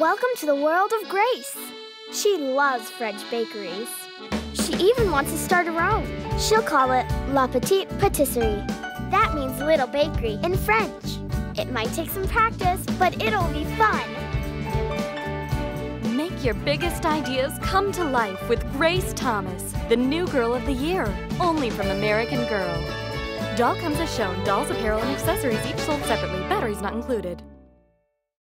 Welcome to the world of Grace. She loves French bakeries. She even wants to start her own. She'll call it La Petite Patisserie. That means little bakery in French. It might take some practice, but it'll be fun. Make your biggest ideas come to life with Grace Thomas, the new girl of the year, only from American Girl. Doll comes as shown, dolls, apparel, and accessories each sold separately, batteries not included.